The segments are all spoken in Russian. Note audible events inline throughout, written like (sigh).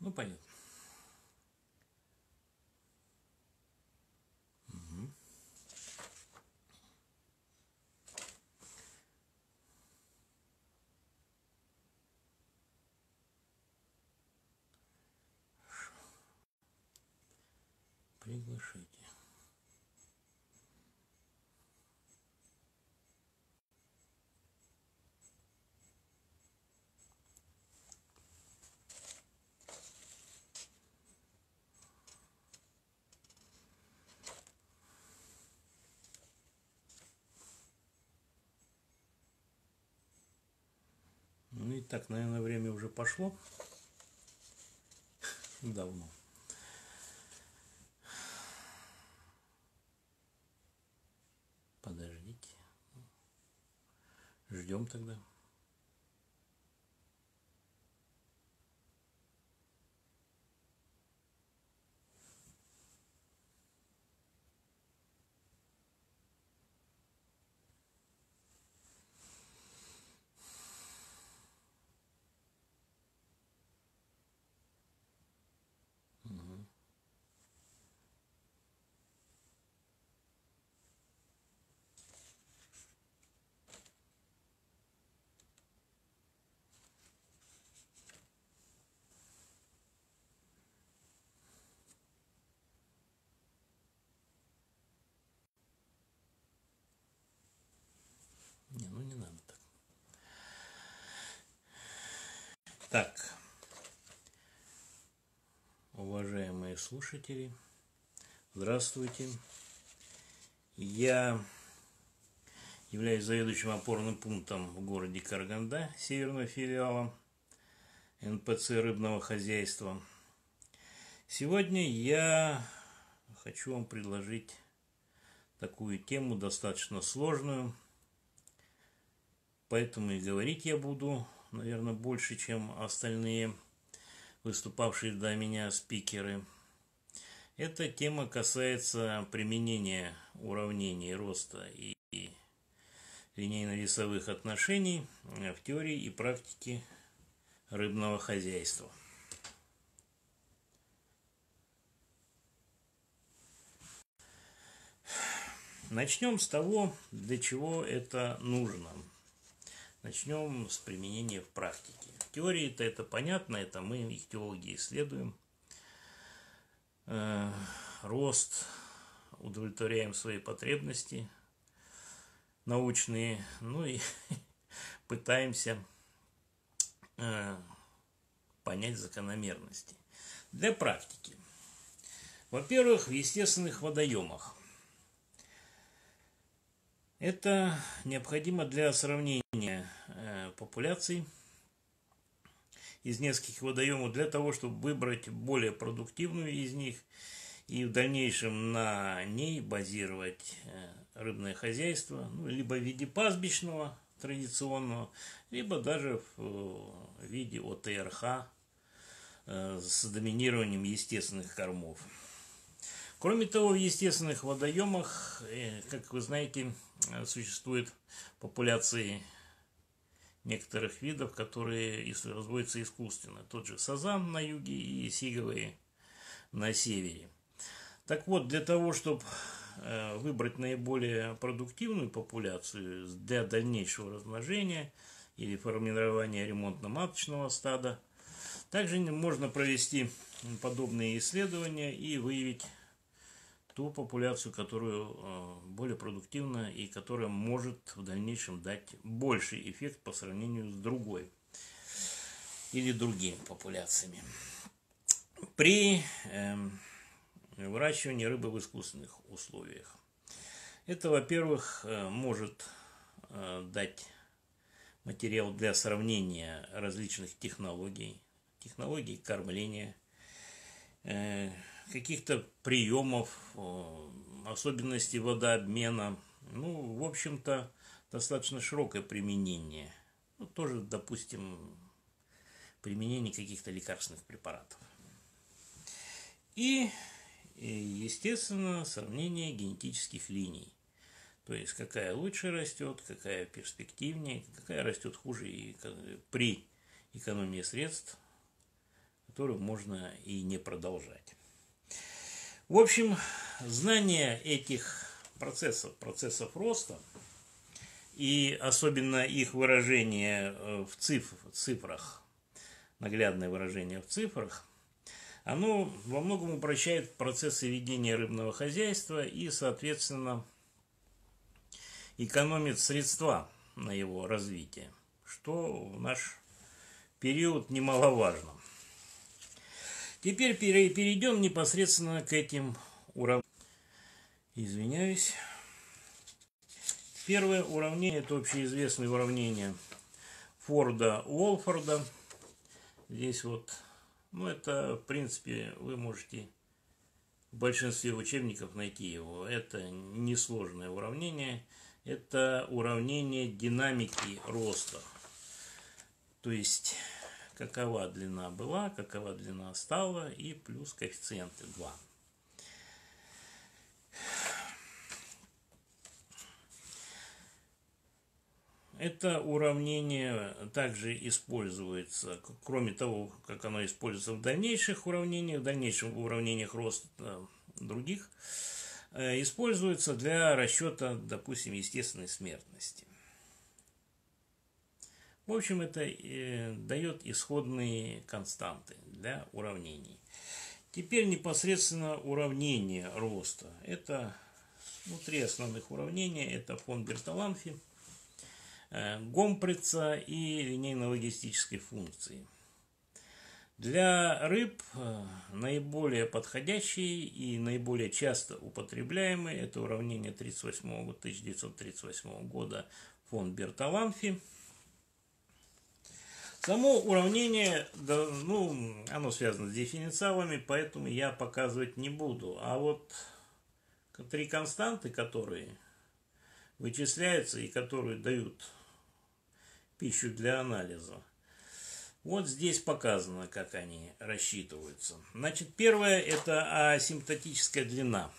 Ну, понятно. Мгм. Приглашите. Так, наверное, время уже пошло. Давно. Подождите. Ждем тогда. Мгм. Не, ну не надо так. Так, уважаемые слушатели, здравствуйте. Я являюсь заведующим опорным пунктом в городе Карганда, северного филиала НПЦ рыбного хозяйства. Сегодня я хочу вам предложить такую тему достаточно сложную, поэтому и говорить я буду, наверное, больше, чем остальные выступавшие до меня спикеры. Эта тема касается применения уравнений роста и линейно-весовых отношений в теории и практике рыбного хозяйства. Начнем с того, для чего это нужно. Начнем с применения в практике. В теории-то это понятно, это мы, их теологи, исследуем. Э, рост, удовлетворяем свои потребности научные, ну и (laughs) пытаемся э, понять закономерности. Для практики. Во-первых, в естественных водоемах. Это необходимо для сравнения э, популяций из нескольких водоемов для того, чтобы выбрать более продуктивную из них и в дальнейшем на ней базировать э, рыбное хозяйство, ну, либо в виде пастбищного традиционного, либо даже в э, виде ОТРХ с доминированием естественных кормов. Кроме того, в естественных водоемах, как вы знаете, существуют популяции некоторых видов, которые разводятся искусственно. Тот же сазан на юге и сиговые на севере. Так вот, для того, чтобы выбрать наиболее продуктивную популяцию для дальнейшего размножения или формирования ремонтно-маточного стада, также можно провести подобные исследования и выявить ту популяцию, которую более продуктивна и которая может в дальнейшем дать больший эффект по сравнению с другой или другими популяциями. При эм, выращивании рыбы в искусственных условиях. Это, во-первых, может дать материал для сравнения различных технологий, технологий кормления, каких-то приемов, особенностей водообмена. Ну, в общем-то, достаточно широкое применение. Ну, тоже, допустим, применение каких-то лекарственных препаратов. И, естественно, сравнение генетических линий. То есть, какая лучше растет, какая перспективнее, какая растет хуже и при экономии средств которую можно и не продолжать. В общем, знание этих процессов, процессов роста и особенно их выражение э, в цифр, цифрах, наглядное выражение в цифрах, оно во многом упрощает процессы ведения рыбного хозяйства и, соответственно, экономит средства на его развитие, что в наш период немаловажно. Теперь перейдем непосредственно к этим уравнениям. Извиняюсь. Первое уравнение – это общеизвестное уравнение Форда Уолфорда. Здесь вот, ну это, в принципе, вы можете в большинстве учебников найти его. Это несложное уравнение. Это уравнение динамики роста. То есть какова длина была, какова длина стала и плюс коэффициенты 2. Это уравнение также используется, кроме того, как оно используется в дальнейших уравнениях, в дальнейших уравнениях роста других, э, используется для расчета, допустим, естественной смертности. В общем, это э, дает исходные константы для уравнений. Теперь непосредственно уравнение роста. Это ну, три основных уравнения. Это фон Бертоланфи, э, Гомприца и линейно-логистической функции. Для рыб э, наиболее подходящие и наиболее часто употребляемые это уравнение 38 1938 года фон Бертоланфи – Само уравнение, да, ну, оно связано с дифференциалами, поэтому я показывать не буду. А вот три константы, которые вычисляются и которые дают пищу для анализа, вот здесь показано, как они рассчитываются. Значит, первое – это асимптотическая длина.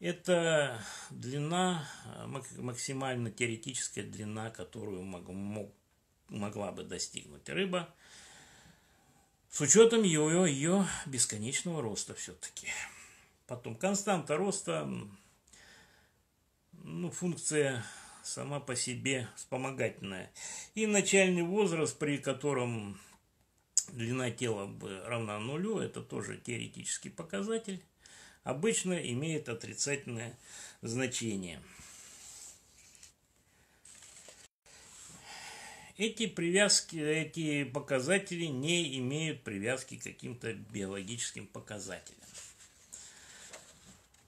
Это длина, максимально теоретическая длина, которую мог, мог могла бы достигнуть рыба с учетом ее, ее бесконечного роста все-таки. Потом константа роста, ну, функция сама по себе вспомогательная. И начальный возраст, при котором длина тела бы равна нулю, это тоже теоретический показатель, обычно имеет отрицательное значение – Эти привязки, эти показатели не имеют привязки к каким-то биологическим показателям.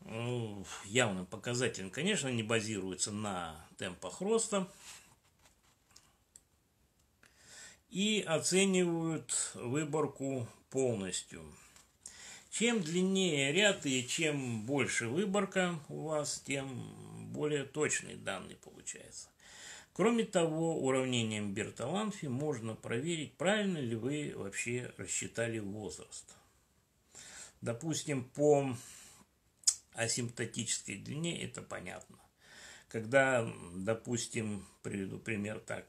Ну, явным показателем, конечно, не базируются на темпах роста и оценивают выборку полностью. Чем длиннее ряд и чем больше выборка у вас, тем более точные данные получаются. Кроме того, уравнением Бертоланфи можно проверить, правильно ли вы вообще рассчитали возраст. Допустим, по асимптотической длине это понятно. Когда, допустим, приведу пример так,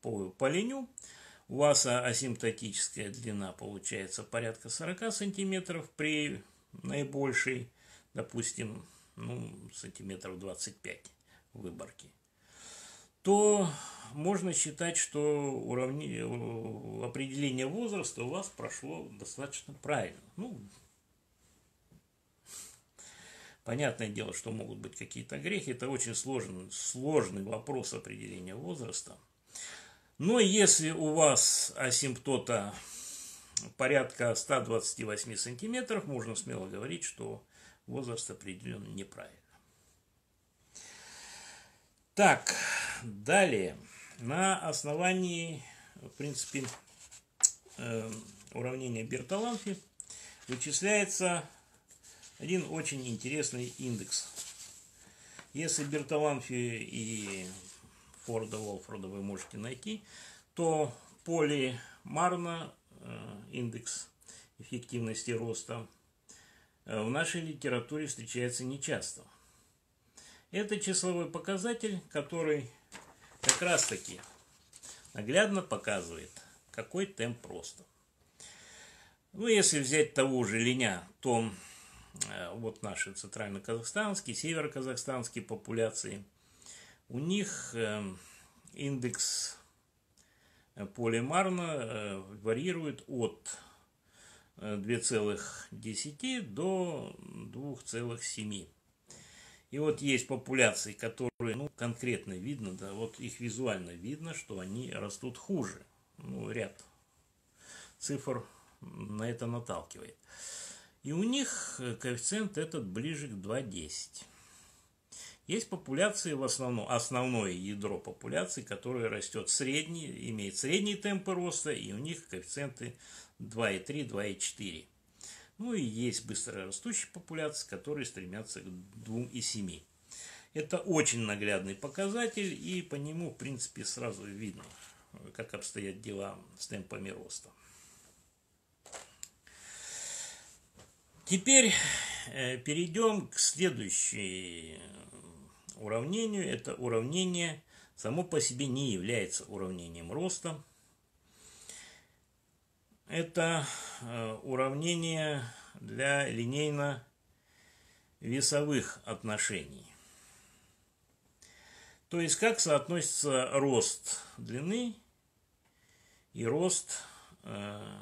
по, по линю, у вас асимптотическая длина получается порядка 40 сантиметров при наибольшей, допустим, ну, сантиметров 25 выборки то можно считать, что уравни... определение возраста у вас прошло достаточно правильно. Ну, понятное дело, что могут быть какие-то грехи. Это очень сложный, сложный вопрос определения возраста. Но если у вас асимптота порядка 128 сантиметров, можно смело говорить, что возраст определен неправильно. Так, далее. На основании, в принципе, э, уравнения Бертоланфи вычисляется один очень интересный индекс. Если Бертоланфи и Форда Волфорда вы можете найти, то поле Марна, э, индекс эффективности роста, э, в нашей литературе встречается нечасто. Это числовой показатель, который как раз таки наглядно показывает, какой темп роста. Ну, если взять того же линя, то э, вот наши центрально-казахстанские, северо-казахстанские популяции, у них э, индекс полимарно варьирует от 2,10 до 2,7. И вот есть популяции, которые, ну, конкретно видно, да, вот их визуально видно, что они растут хуже. Ну, ряд цифр на это наталкивает. И у них коэффициент этот ближе к 2,10. Есть популяции в основном, основное ядро популяции, которое растет средний, имеет средние темпы роста, и у них коэффициенты 2,3, 2,4. Ну и есть быстрорастущие популяции, которые стремятся к 2,7. Это очень наглядный показатель, и по нему, в принципе, сразу видно, как обстоят дела с темпами роста. Теперь э, перейдем к следующему уравнению. Это уравнение само по себе не является уравнением роста. Это э, уравнение для линейно-весовых отношений. То есть, как соотносится рост длины и рост э,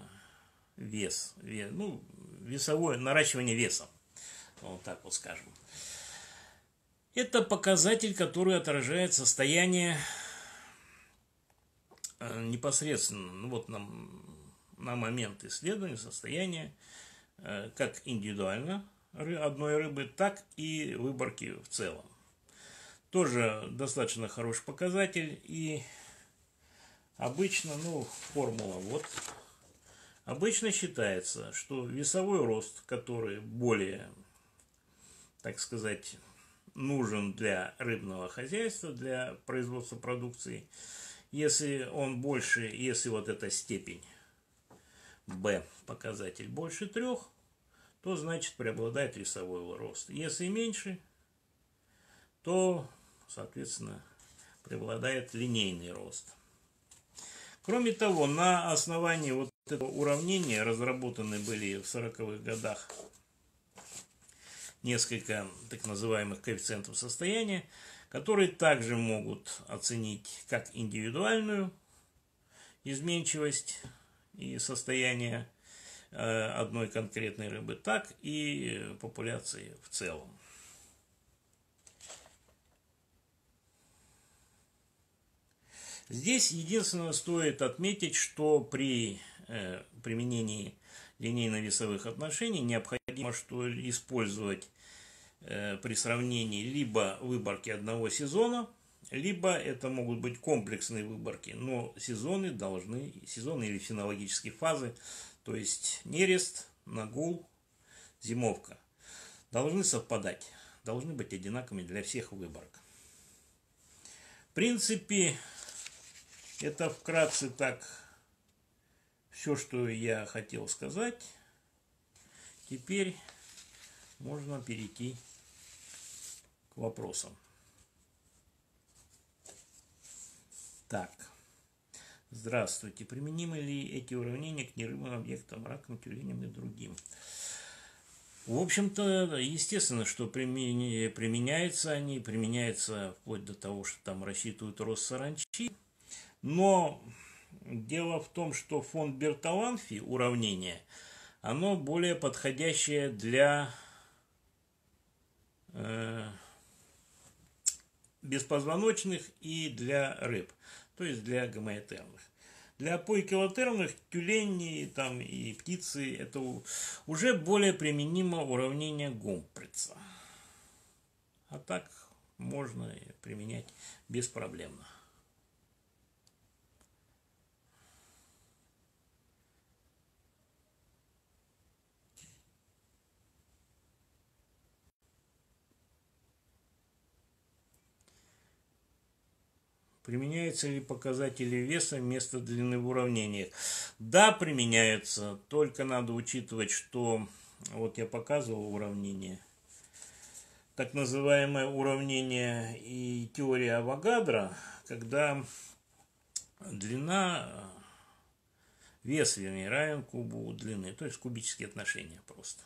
вес, вес, ну, весовое наращивание веса, вот так вот скажем. Это показатель, который отражает состояние э, непосредственно, ну вот нам на момент исследования состояния э, как индивидуально одной рыбы, так и выборки в целом. Тоже достаточно хороший показатель и обычно, ну, формула вот. Обычно считается, что весовой рост, который более, так сказать, нужен для рыбного хозяйства, для производства продукции, если он больше, если вот эта степень b показатель больше трех, то значит преобладает весовой рост. Если меньше, то, соответственно, преобладает линейный рост. Кроме того, на основании вот этого уравнения разработаны были в 40-х годах несколько так называемых коэффициентов состояния, которые также могут оценить как индивидуальную изменчивость и состояние э, одной конкретной рыбы, так и популяции в целом. Здесь единственное стоит отметить, что при э, применении линейно-весовых отношений необходимо что использовать э, при сравнении либо выборки одного сезона, либо это могут быть комплексные выборки, но сезоны должны, сезоны или фенологические фазы, то есть нерест, нагул, зимовка, должны совпадать, должны быть одинаковыми для всех выборок. В принципе, это вкратце так все, что я хотел сказать. Теперь можно перейти к вопросам. Так. Здравствуйте. Применимы ли эти уравнения к нерыбным объектам, ракам, тюленям и другим? В общем-то, естественно, что применяются они, применяются вплоть до того, что там рассчитывают рост саранчи. Но дело в том, что фонд Берталанфи, уравнение, оно более подходящее для э, беспозвоночных и для рыб, то есть для гомоэтерных. Для поикилотерных тюленей там, и птицы это уже более применимо уравнение Гомприца. А так можно применять беспроблемно. Применяются ли показатели веса вместо длины в уравнениях? Да, применяются, только надо учитывать, что вот я показывал уравнение, так называемое уравнение и теория Авогадро, когда длина вес, вернее, равен кубу длины, то есть кубические отношения просто.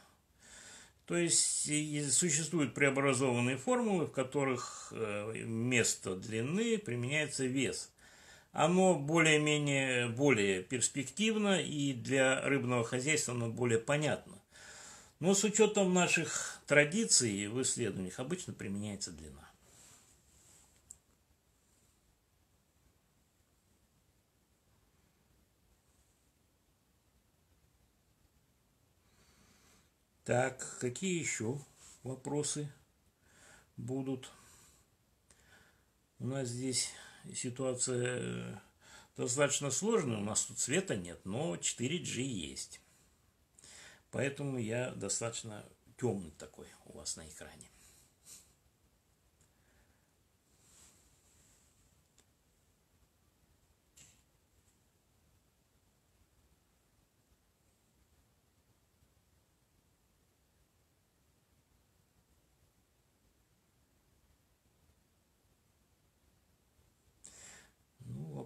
То есть существуют преобразованные формулы, в которых э, вместо длины применяется вес. Оно более-менее более перспективно и для рыбного хозяйства оно более понятно. Но с учетом наших традиций в исследованиях обычно применяется длина. Так, какие еще вопросы будут? У нас здесь ситуация э, достаточно сложная. У нас тут света нет, но 4G есть. Поэтому я достаточно темный такой у вас на экране.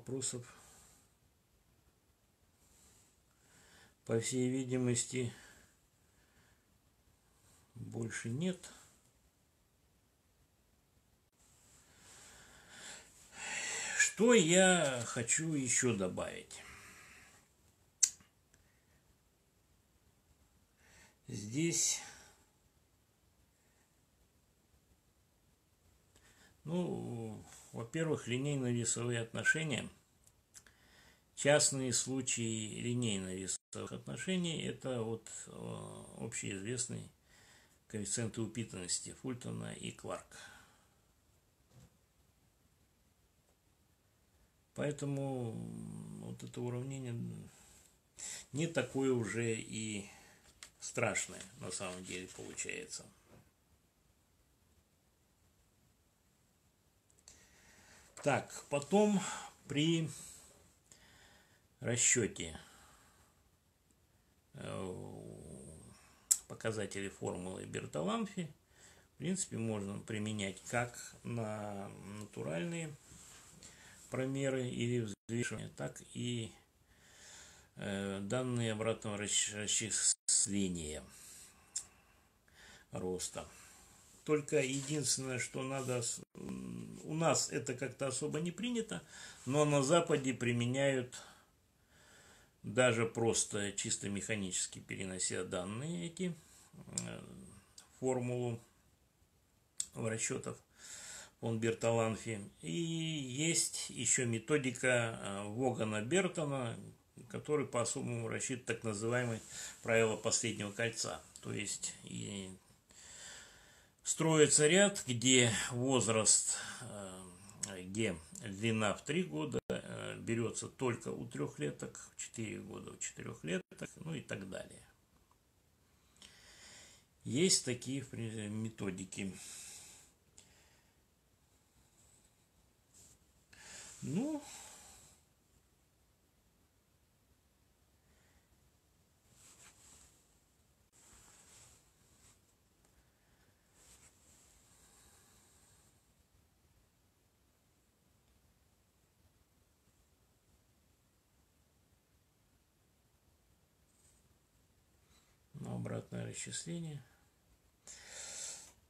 Вопросов, по всей видимости, больше нет. Что я хочу еще добавить? Здесь, ну, во-первых, линейно-весовые отношения. Частные случаи линейно-весовых отношений – это вот э, общеизвестный коэффициенты упитанности Фултона и Кларка. Поэтому вот это уравнение не такое уже и страшное на самом деле получается. Так, потом при расчете э, показателей формулы Бертоламфи, в принципе, можно применять как на натуральные промеры или взвешивания, так и э, данные обратного расчисления роста. Только единственное, что надо... У нас это как-то особо не принято, но на Западе применяют даже просто чисто механически перенося данные эти, э, формулу в расчетах фон Берталанфи. И есть еще методика э, Вогана Бертона, который по-особому рассчитывает так называемое правило последнего кольца. То есть и строится ряд, где возраст, э, где длина в 3 года э, берется только у трехлеток, в 4 года у четырехлеток, ну и так далее. Есть такие методики. Ну, обратное расчисление.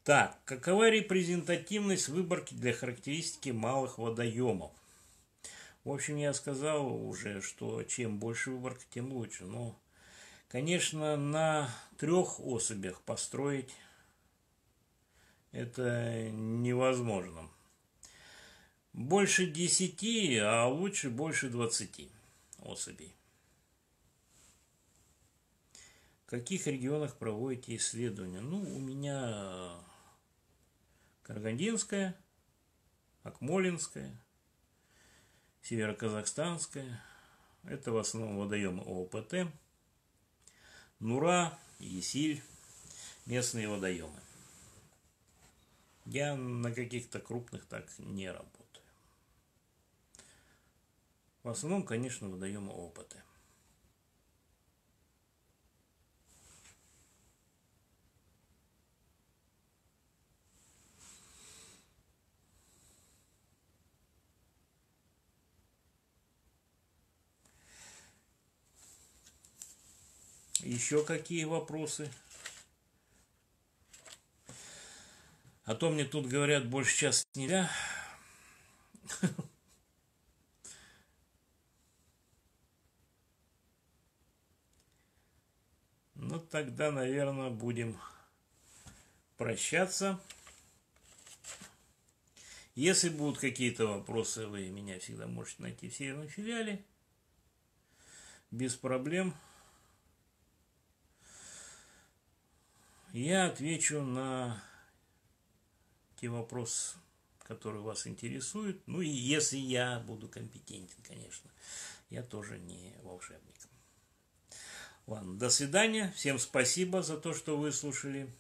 Так, какова репрезентативность выборки для характеристики малых водоемов? В общем, я сказал уже, что чем больше выборка, тем лучше. Но, конечно, на трех особях построить это невозможно. Больше десяти, а лучше больше двадцати особей. В каких регионах проводите исследования? Ну, у меня Каргандинская, Акмолинская, Североказахстанская. Это в основном водоемы ООПТ, Нура, Есиль, местные водоемы. Я на каких-то крупных так не работаю. В основном, конечно, водоемы ООПТ. Еще какие вопросы? А то мне тут говорят, больше сейчас нельзя. Ну, тогда, наверное, будем прощаться. Если будут какие-то вопросы, вы меня всегда можете найти в северном филиале. Без проблем. Я отвечу на те вопросы, которые вас интересуют. Ну и если я буду компетентен, конечно. Я тоже не волшебник. Ладно, до свидания. Всем спасибо за то, что вы слушали.